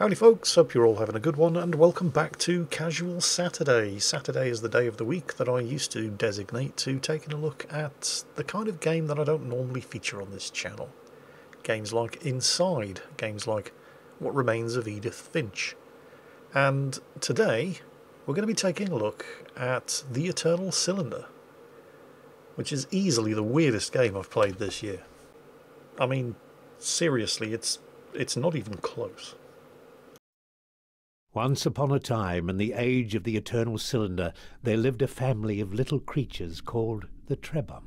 Howdy folks, hope you're all having a good one and welcome back to Casual Saturday. Saturday is the day of the week that I used to designate to taking a look at the kind of game that I don't normally feature on this channel. Games like Inside, games like What Remains of Edith Finch. And today we're going to be taking a look at The Eternal Cylinder, which is easily the weirdest game I've played this year. I mean, seriously, it's it's not even close. Once upon a time, in the age of the eternal cylinder, there lived a family of little creatures called the Trebhum.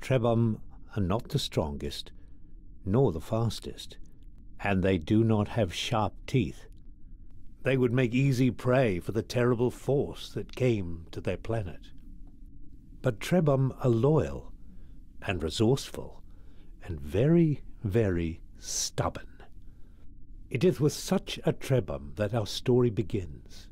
Trebhum are not the strongest, nor the fastest, and they do not have sharp teeth. They would make easy prey for the terrible force that came to their planet. But Trebhum are loyal and resourceful and very, very stubborn. It is with such a Trebhum that our story begins.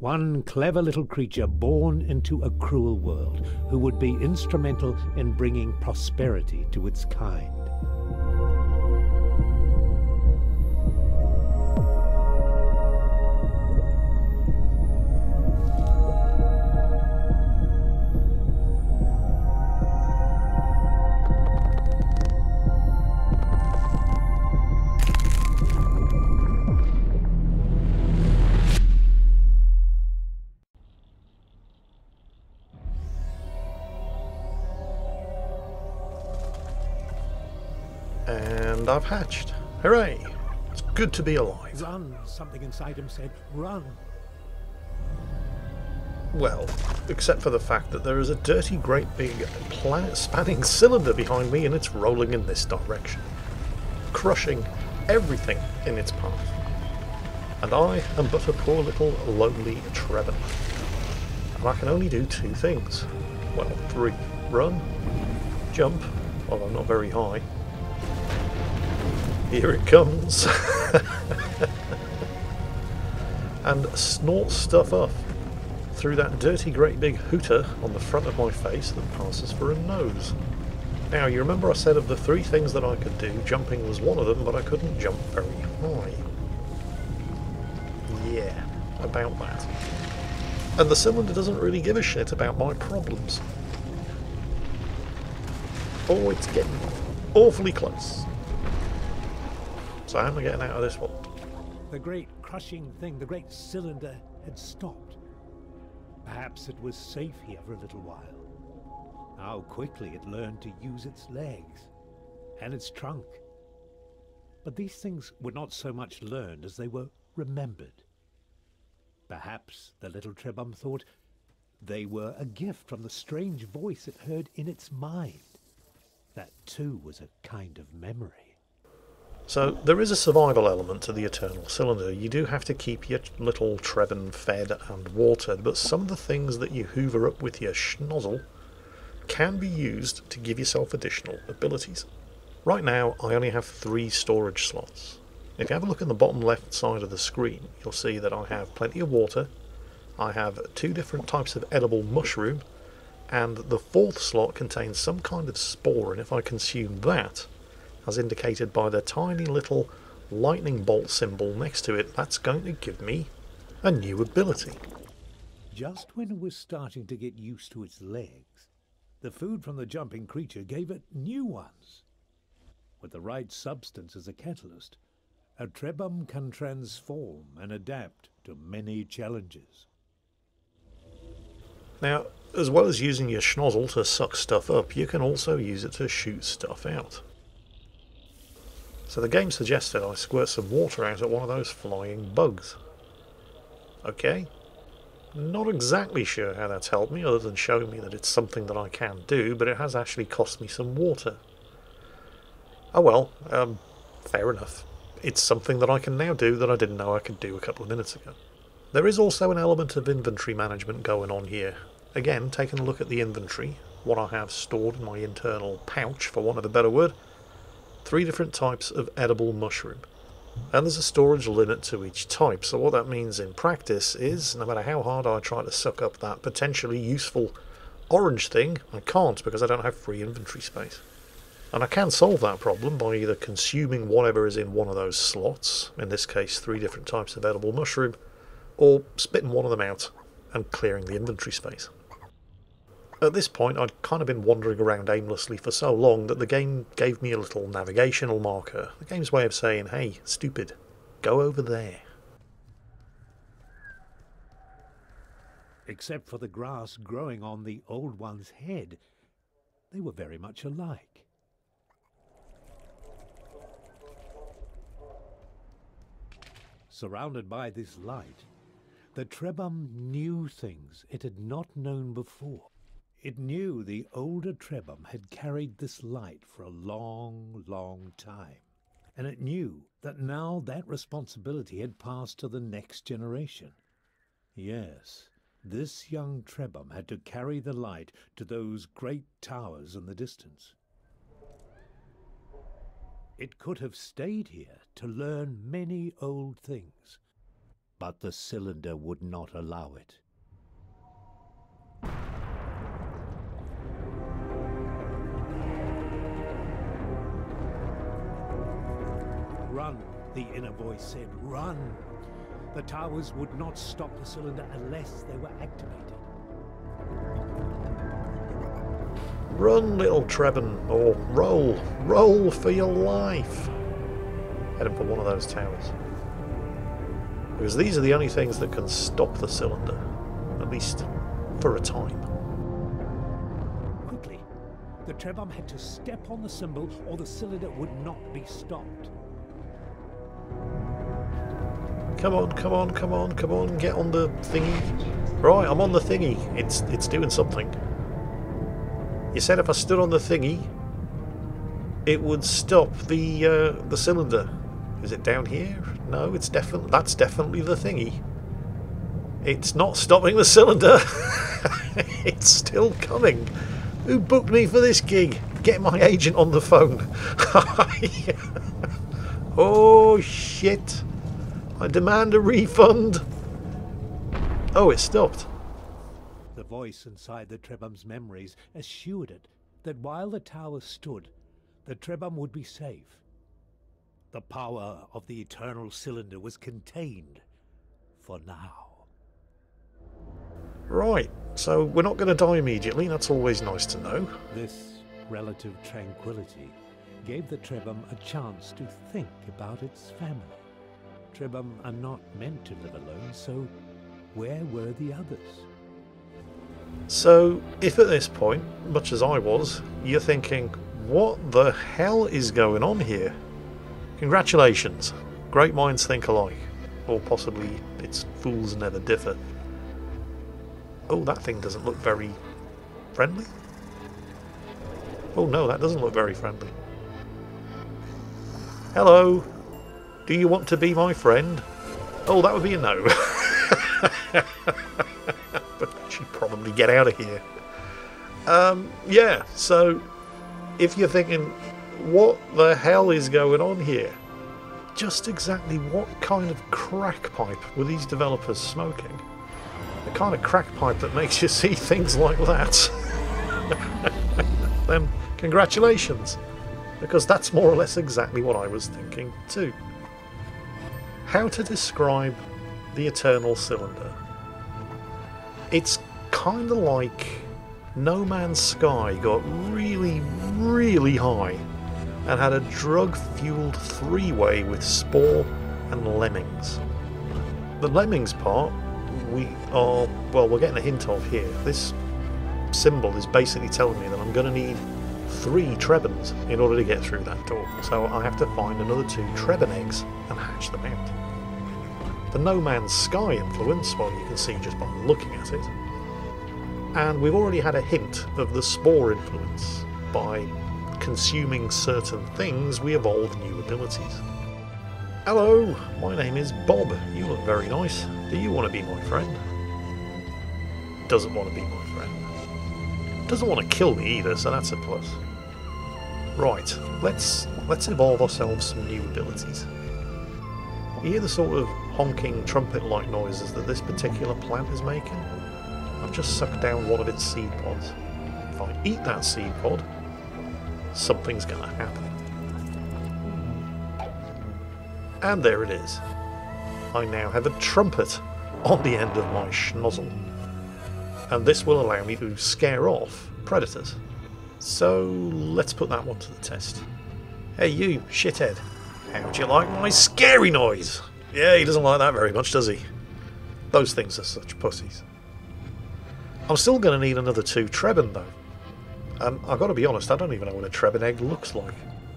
One clever little creature born into a cruel world who would be instrumental in bringing prosperity to its kind. And I've hatched. Hooray! It's good to be alive. Run, something inside him said, run. Well, except for the fact that there is a dirty, great big, planet spanning cylinder behind me and it's rolling in this direction, crushing everything in its path. And I am but a poor little lonely Trebhum. And I can only do two things. Well, three. Run, jump, although not very high. Here it comes. and snort stuff off through that dirty great big hooter on the front of my face that passes for a nose. Now, you remember I said of the three things that I could do, jumping was one of them, but I couldn't jump very high. Yeah, about that. And the cylinder doesn't really give a shit about my problems. Oh, it's getting awfully close. So how am I getting out of this one? The great crushing thing, the great cylinder, had stopped. Perhaps it was safe here for a little while. How quickly it learned to use its legs and its trunk. But these things were not so much learned as they were remembered. Perhaps the little Trebhum thought they were a gift from the strange voice it heard in its mind. That too was a kind of memory. So there is a survival element to the Eternal Cylinder. You do have to keep your little Trebhum fed and watered, but some of the things that you hoover up with your schnozzle can be used to give yourself additional abilities. Right now I only have three storage slots. If you have a look in the bottom left side of the screen, you'll see that I have plenty of water, I have two different types of edible mushroom, and the fourth slot contains some kind of spore, and if I consume that, as indicated by the tiny little lightning bolt symbol next to it, that's going to give me a new ability. Just when it was starting to get used to its legs, the food from the jumping creature gave it new ones. With the right substance as a catalyst, a Trebhum can transform and adapt to many challenges. Now, as well as using your schnozzle to suck stuff up, you can also use it to shoot stuff out. So the game suggested I squirt some water out at one of those flying bugs. Okay. Not exactly sure how that's helped me, other than showing me that it's something that I can do, but it has actually cost me some water. Oh well, um, fair enough. It's something that I can now do that I didn't know I could do a couple of minutes ago. There is also an element of inventory management going on here. Again, taking a look at the inventory, what I have stored in my internal pouch, for want of a better word, three different types of edible mushroom. And there's a storage limit to each type, so what that means in practice is, no matter how hard I try to suck up that potentially useful orange thing, I can't because I don't have free inventory space. And I can solve that problem by either consuming whatever is in one of those slots, in this case three different types of edible mushroom, or spitting one of them out and clearing the inventory space. At this point, I'd kind of been wandering around aimlessly for so long that the game gave me a little navigational marker. The game's way of saying, hey, stupid, go over there. Except for the grass growing on the old one's head, they were very much alike. Surrounded by this light, the Trebhum knew things it had not known before. It knew the older Trebhum had carried this light for a long, long time. And it knew that now that responsibility had passed to the next generation. Yes, this young Trebhum had to carry the light to those great towers in the distance. It could have stayed here to learn many old things, but the cylinder would not allow it. Run, the inner voice said, run! The towers would not stop the cylinder unless they were activated. Run, little Trebhum, or roll, roll for your life. Heading for one of those towers. Because these are the only things that can stop the cylinder, at least for a time. Quickly, the Trebhum had to step on the symbol or the cylinder would not be stopped. Come on, come on, come on, come on, get on the thingy. Right, I'm on the thingy. It's it's doing something. You said if I stood on the thingy, it would stop the uh, the cylinder. Is it down here? No, it's definitely that's definitely the thingy. It's not stopping the cylinder. it's still coming. Who booked me for this gig? Get my agent on the phone. oh shit. I demand a refund. Oh, it stopped. The voice inside the Trebhum's memories assured it that while the tower stood, the Trebhum would be safe. The power of the eternal cylinder was contained for now. Right, so we're not going to die immediately. That's always nice to know. This relative tranquility gave the Trebhum a chance to think about its family. Trebhum are not meant to live alone, so where were the others? So, if at this point, much as I was, you're thinking, what the hell is going on here? Congratulations. Great minds think alike. Or possibly it's fools never differ. Oh, that thing doesn't look very friendly. Oh no, that doesn't look very friendly. Hello. Do you want to be my friend? Oh, that would be a no. but she'd probably get out of here. Um, yeah, so if you're thinking, what the hell is going on here? Just exactly what kind of crack pipe were these developers smoking? The kind of crack pipe that makes you see things like that. then, congratulations, because that's more or less exactly what I was thinking too. How to describe the Eternal Cylinder? It's kind of like No Man's Sky got really, really high and had a drug fueled three way with Spore and Lemmings. The Lemmings part, we are, well, we're getting a hint of here. This symbol is basically telling me that I'm going to need three Trebons in order to get through that door. So I have to find another two Trebon eggs and hatch them out. The No Man's Sky influence, well, you can see just by looking at it. And we've already had a hint of the Spore influence by consuming certain things, we evolve new abilities. Hello, my name is Bob. You look very nice. Do you want to be my friend? Doesn't want to be my friend. Doesn't want to kill me either, so that's a plus. Right, let's let's evolve ourselves some new abilities. You hear the sort of honking trumpet-like noises that this particular plant is making? I've just sucked down one of its seed pods. If I eat that seed pod, something's going to happen. And there it is. I now have a trumpet on the end of my schnozzle. And this will allow me to scare off predators. So let's put that one to the test. Hey you, shithead. How'd you like my scary noise? Yeah, he doesn't like that very much, does he? Those things are such pussies. I'm still going to need another two Trebbin though. And I've got to be honest, I don't even know what a Trebbin egg looks like.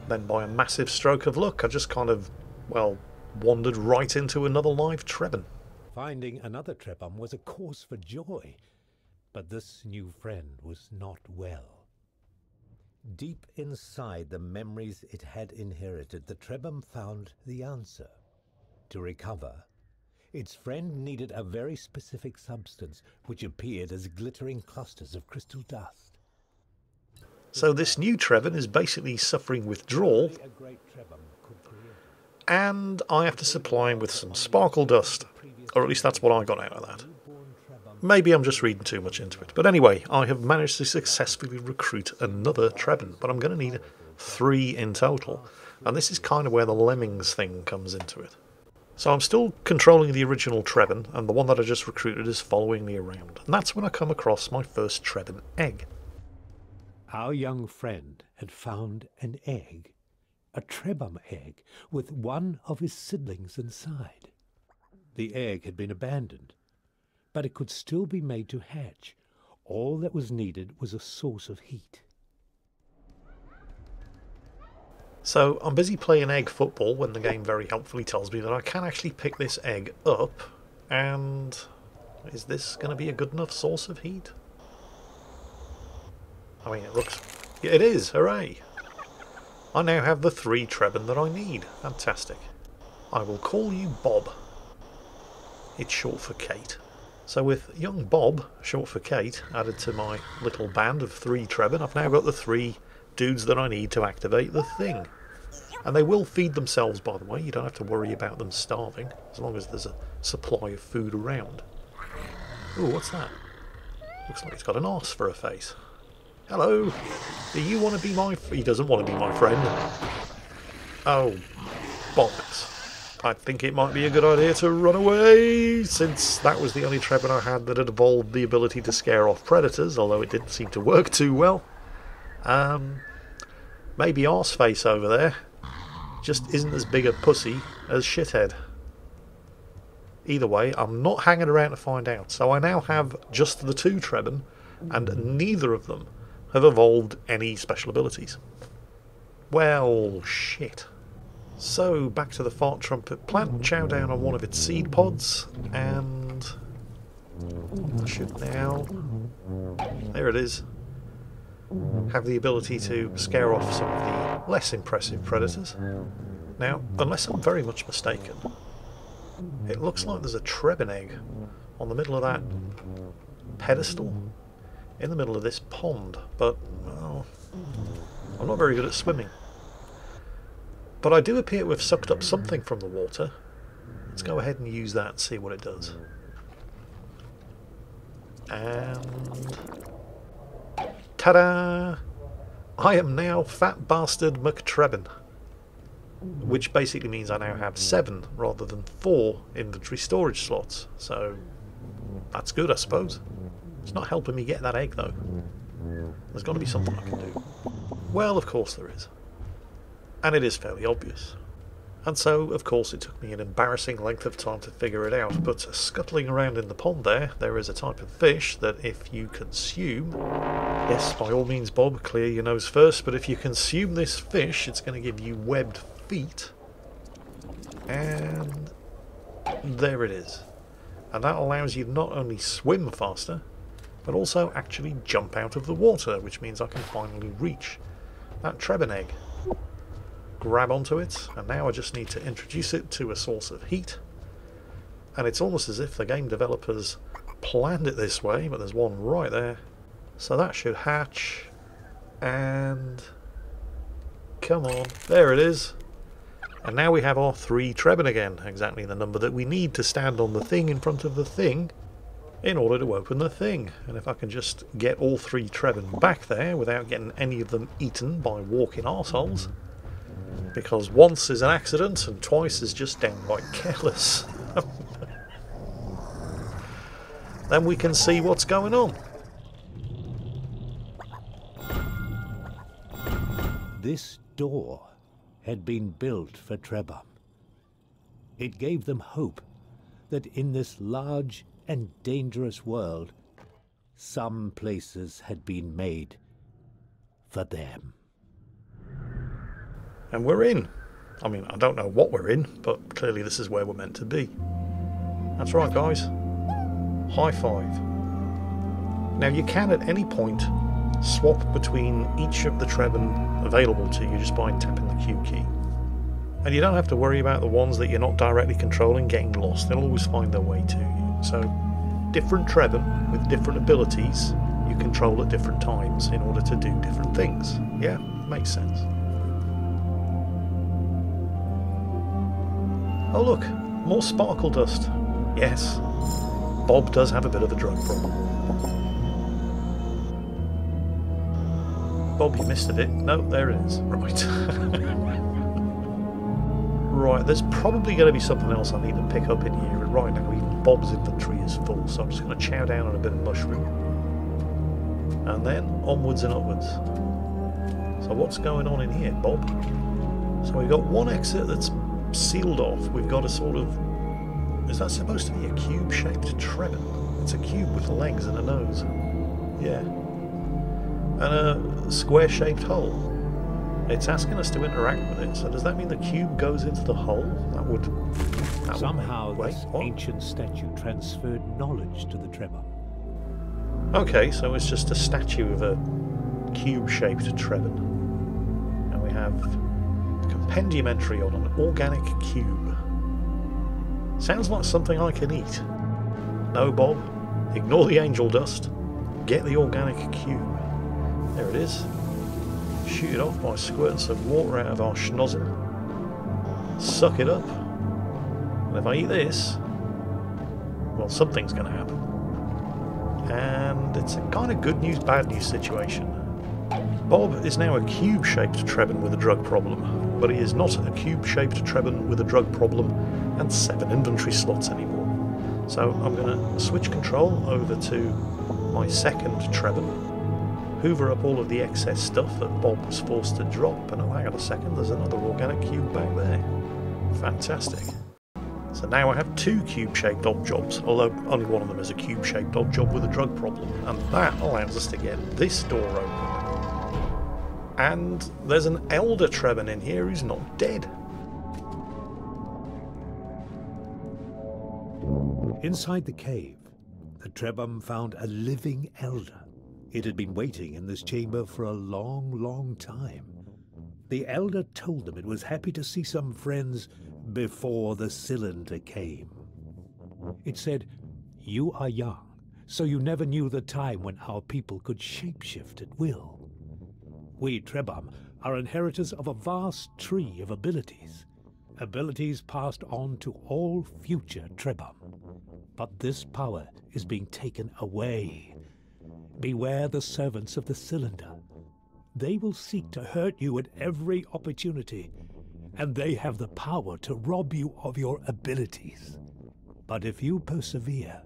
Then by a massive stroke of luck, I just kind of, well, wandered right into another live Trebbin. Finding another Trebhum was a cause for joy, but this new friend was not well. Deep inside the memories it had inherited, the Trebhum found the answer. To recover, its friend needed a very specific substance which appeared as glittering clusters of crystal dust. So this new Trebbin is basically suffering withdrawal, and I have to supply him with some sparkle dust, or at least that's what I got out of that. Maybe I'm just reading too much into it. But anyway, I have managed to successfully recruit another Trebbin, but I'm going to need three in total. And this is kind of where the Lemmings thing comes into it. So I'm still controlling the original Trebbin, and the one that I just recruited is following me around. And that's when I come across my first Trebbin egg. Our young friend had found an egg, a Trebhum egg, with one of his seedlings inside. The egg had been abandoned, but it could still be made to hatch. All that was needed was a source of heat. So I'm busy playing egg football when the game very helpfully tells me that I can actually pick this egg up and is this going to be a good enough source of heat? I mean it looks... Yeah, it is, hooray! I now have the three Trebbin that I need. Fantastic. I will call you Bob. It's short for Kate. So with young Bob, short for Kate, added to my little band of three Trebbin, I've now got the three dudes that I need to activate the thing. And they will feed themselves, by the way. You don't have to worry about them starving, as long as there's a supply of food around. Ooh, what's that? Looks like it's got an arse for a face. Hello. Do you want to be my... he doesn't want to be my friend. Oh, bollocks. I think it might be a good idea to run away, since that was the only Trebbin I had that had evolved the ability to scare off predators, although it didn't seem to work too well. Um, maybe Arseface over there just isn't as big a pussy as Shithead. Either way, I'm not hanging around to find out. So I now have just the two Trebbin, and neither of them have evolved any special abilities. Well, shit. So, back to the fart trumpet plant, chow down on one of its seed pods, and should now, there it is, have the ability to scare off some of the less impressive predators. Now, unless I'm very much mistaken, it looks like there's a Trebbin egg on the middle of that pedestal in the middle of this pond, but well, I'm not very good at swimming. But I do appear to have sucked up something from the water. Let's go ahead and use that and see what it does. And... Ta-da! I am now Fat Bastard McTrebbin. Which basically means I now have seven rather than four inventory storage slots. So that's good, I suppose. It's not helping me get that egg, though. There's got to be something I can do. Well, of course there is and it is fairly obvious. And so, of course, it took me an embarrassing length of time to figure it out, but uh, scuttling around in the pond there, there is a type of fish that if you consume... Yes, by all means, Bob, clear your nose first, but if you consume this fish, it's going to give you webbed feet. And there it is. And that allows you not only swim faster, but also actually jump out of the water, which means I can finally reach that Trebbin egg grab onto it, and now I just need to introduce it to a source of heat. And it's almost as if the game developers planned it this way, but there's one right there. So that should hatch, and come on, there it is. And now we have our three Trebbin again, exactly the number that we need to stand on the thing in front of the thing in order to open the thing. And if I can just get all three Treven back there without getting any of them eaten by walking arseholes, because once is an accident and twice is just downright careless, then we can see what's going on. This door had been built for Trebhum. It gave them hope that in this large and dangerous world, some places had been made for them. And we're in. I mean, I don't know what we're in, but clearly this is where we're meant to be. That's right, guys. High five. Now, you can at any point swap between each of the Treven available to you just by tapping the Q key. And you don't have to worry about the ones that you're not directly controlling getting lost, they'll always find their way to you. So, different Treven with different abilities you control at different times in order to do different things. Yeah, makes sense. Oh, look, more sparkle dust. Yes, Bob does have a bit of a drug problem. Bob, you missed a bit. No, there it is. Right. right, there's probably going to be something else I need to pick up in here. Right now, even Bob's inventory is full, so I'm just going to chow down on a bit of mushroom. And then onwards and upwards. So what's going on in here, Bob? So we've got one exit that's sealed off. We've got a sort of... Is that supposed to be a cube-shaped Treven? It's a cube with legs and a nose. Yeah. And a square-shaped hole. It's asking us to interact with it, so does that mean the cube goes into the hole? That would... That Somehow wait, this what? ancient statue transferred knowledge to the Trebhum. Okay, so it's just a statue of a cube-shaped Treven. And we have compendium entry on an organic cube. Sounds like something I can eat. No, Bob. Ignore the angel dust. Get the organic cube. There it is. Shoot it off by squirting some water out of our schnozzle. Suck it up. And if I eat this, well, something's going to happen and it's a kind of good news, bad news situation. Bob is now a cube shaped Treven with a drug problem, but he is not a cube shaped Treven with a drug problem and seven inventory slots anymore. So I'm going to switch control over to my second Treven, hoover up all of the excess stuff that Bob was forced to drop, and oh, hang on a second, there's another organic cube back there. Fantastic. So now I have two cube-shaped odd jobs, although only one of them is a cube-shaped odd job with a drug problem, and that allows us to get this door open. And there's an elder Treven in here who's not dead. Inside the cave, the Trebhum found a living elder. It had been waiting in this chamber for a long, long time. The elder told them it was happy to see some friends before the cylinder came. It said, You are young, so you never knew the time when our people could shapeshift at will. We Trebhum are inheritors of a vast tree of abilities, abilities passed on to all future Trebhum. But this power is being taken away. Beware the servants of the cylinder. They will seek to hurt you at every opportunity, and they have the power to rob you of your abilities. But if you persevere,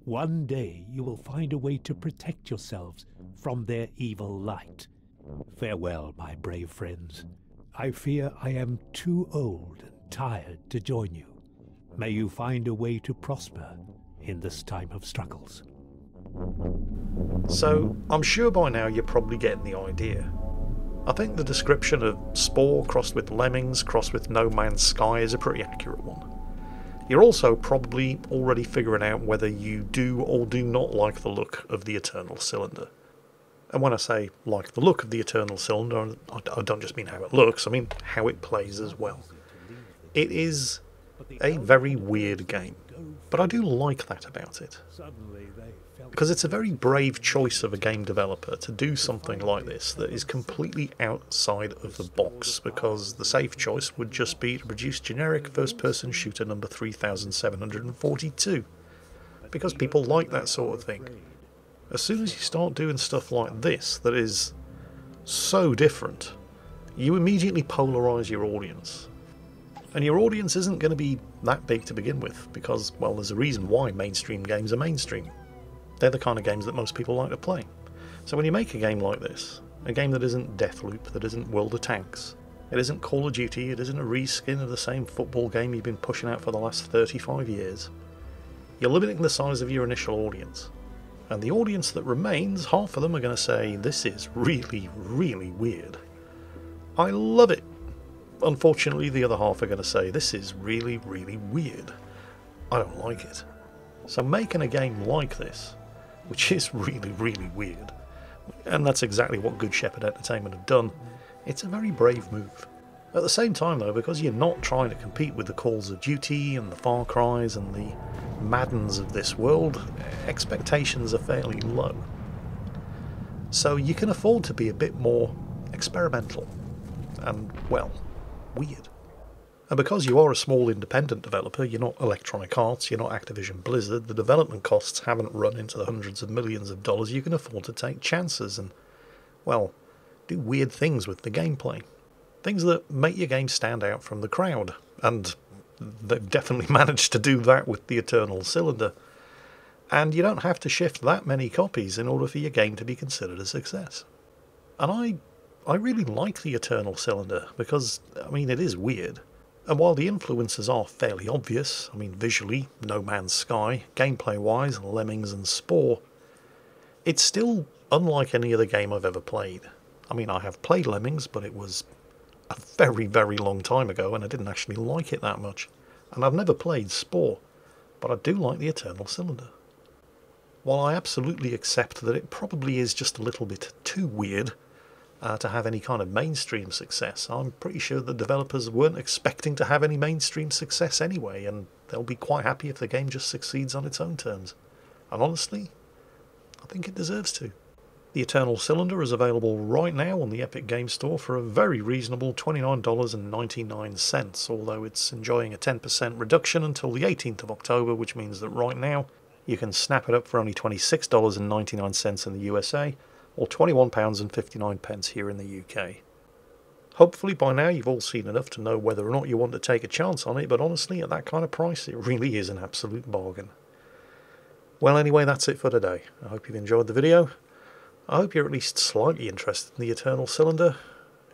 one day you will find a way to protect yourselves from their evil light. Farewell, my brave friends. I fear I am too old and tired to join you. May you find a way to prosper in this time of struggles. So I'm sure by now you're probably getting the idea. I think the description of Spore crossed with Lemmings crossed with No Man's Sky is a pretty accurate one. You're also probably already figuring out whether you do or do not like the look of the Eternal Cylinder. And when I say like the look of the Eternal Cylinder, I don't just mean how it looks, I mean how it plays as well. It is a very weird game, but I do like that about it. Because it's a very brave choice of a game developer to do something like this that is completely outside of the box, because the safe choice would just be to produce generic first person shooter number 3742. because people like that sort of thing. As soon as you start doing stuff like this that is so different, you immediately polarize your audience. And your audience isn't going to be that big to begin with because, well, there's a reason why mainstream games are mainstream. They're the kind of games that most people like to play. So when you make a game like this, a game that isn't Deathloop, that isn't World of Tanks, it isn't Call of Duty, it isn't a reskin of the same football game you've been pushing out for the last 35 years, you're limiting the size of your initial audience. And the audience that remains, half of them are going to say, This is really, really weird. I love it. Unfortunately, the other half are going to say, This is really, really weird. I don't like it. So making a game like this, which is really, really weird, and that's exactly what Good Shepherd Entertainment have done. It's a very brave move. At the same time, though, because you're not trying to compete with the Calls of Duty and the Far Cries and the Maddens of this world, expectations are fairly low. So you can afford to be a bit more experimental and, well, weird. And because you are a small independent developer, you're not Electronic Arts, you're not Activision Blizzard, the development costs haven't run into the hundreds of millions of dollars, you can afford to take chances and, well, do weird things with the gameplay. Things that make your game stand out from the crowd. And they've definitely managed to do that with the Eternal Cylinder. And you don't have to shift that many copies in order for your game to be considered a success. And I I really like the Eternal Cylinder because I mean it is weird and while the influences are fairly obvious, I mean visually, No Man's Sky, gameplay wise, Lemmings and Spore, it's still unlike any other game I've ever played. I mean, I have played Lemmings, but it was a very, very long time ago, and I didn't actually like it that much. And I've never played Spore, but I do like the Eternal Cylinder. While I absolutely accept that it probably is just a little bit too weird uh, to have any kind of mainstream success. I'm pretty sure the developers weren't expecting to have any mainstream success anyway, and they'll be quite happy if the game just succeeds on its own terms. And honestly, I think it deserves to. The Eternal Cylinder is available right now on the Epic Game Store for a very reasonable $29.99, although it's enjoying a 10% reduction until the 18th of October, which means that right now you can snap it up for only $26.99 in the USA or £21.59 here in the UK. Hopefully by now you've all seen enough to know whether or not you want to take a chance on it, but honestly, at that kind of price, it really is an absolute bargain. Well, anyway, that's it for today. I hope you've enjoyed the video. I hope you're at least slightly interested in the Eternal Cylinder.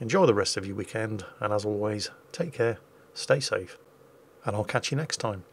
Enjoy the rest of your weekend, and as always, take care, stay safe, and I'll catch you next time.